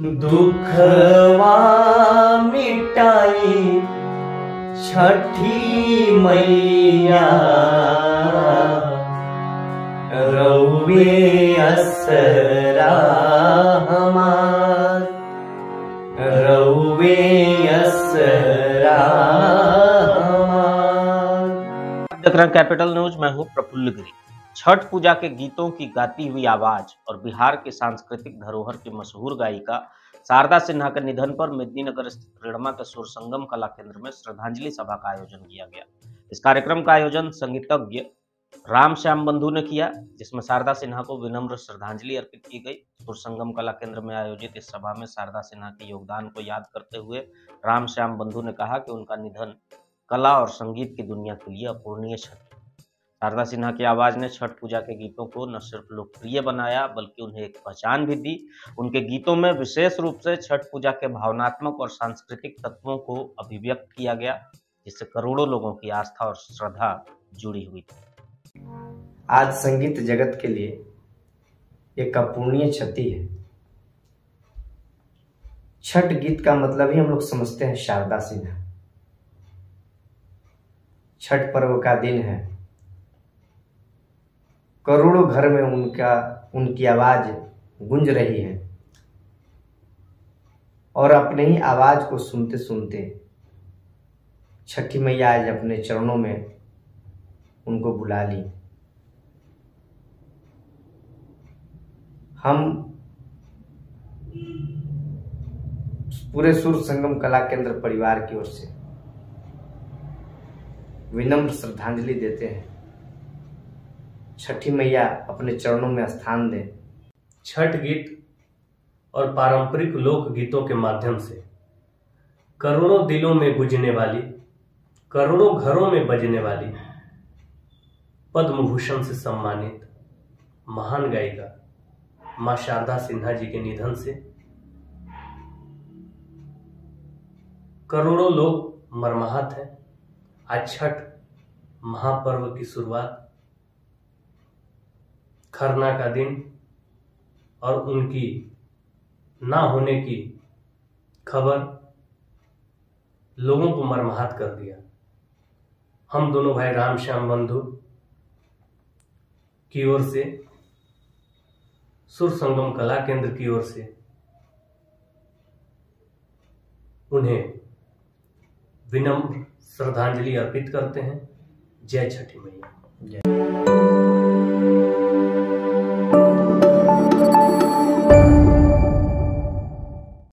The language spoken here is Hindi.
दुखवा मिटाई छठी मैया। रउवे असरा हमार। रउवे असरा हमार। कैपिटल न्यूज़, मैं हूँ प्रफुल्ल गिरी। छठ पूजा के गीतों की गाती हुई आवाज़ और बिहार के सांस्कृतिक धरोहर की मशहूर गायिका शारदा सिन्हा के निधन पर मेदिनीनगर स्थित रेड़मा के सुर संगम कला केंद्र में श्रद्धांजलि सभा का आयोजन किया गया। इस कार्यक्रम का आयोजन संगीतज्ञ राम श्याम बंधु ने किया, जिसमें शारदा सिन्हा को विनम्र श्रद्धांजलि अर्पित की गई। सुर संगम कला केंद्र में आयोजित इस सभा में शारदा सिन्हा के योगदान को याद करते हुए राम श्याम बंधु ने कहा कि उनका निधन कला और संगीत की दुनिया के लिए अपूर्णीय क्षति शारदा सिन्हा की आवाज़ ने छठ पूजा के गीतों को न सिर्फ़ लोकप्रिय बनाया, बल्कि उन्हें एक पहचान भी दी। उनके गीतों में विशेष रूप से छठ पूजा के भावनात्मक और सांस्कृतिक तत्वों को अभिव्यक्त किया गया, जिससे करोड़ों लोगों की आस्था और श्रद्धा जुड़ी हुई थी। आज संगीत जगत के लिए एक अपूर्णीय क्षति है। छठ गीत का मतलब ही हम लोग समझते हैं शारदा सिन्हा। छठ पर्व का दिन है। करोड़ों घर में उनका, उनकी आवाज़ गूंज रही है। और अपने ही आवाज़ को सुनते सुनते छठी मैया आज अपने चरणों में उनको बुला ली। हम पूरे सुर संगम कला केंद्र परिवार की ओर से विनम्र श्रद्धांजलि देते हैं। छठी मैया अपने चरणों में स्थान दें। छठ गीत और पारंपरिक लोक गीतों के माध्यम से करोड़ों दिलों में गुजने वाली, करोड़ों घरों में बजने वाली पद्म भूषण से सम्मानित महान गायिका माँ शारदा सिन्हा जी के निधन से करोड़ों लोग मरमाहत हैं। आज छठ महापर्व की शुरुआत खरना का दिन और उनकी ना होने की खबर लोगों को मरमाहत कर दिया। हम दोनों भाई राम श्याम बंधु की ओर से, सुर संगम कला केंद्र की ओर से उन्हें विनम्र श्रद्धांजलि अर्पित करते हैं। जय छठी मैया। जय।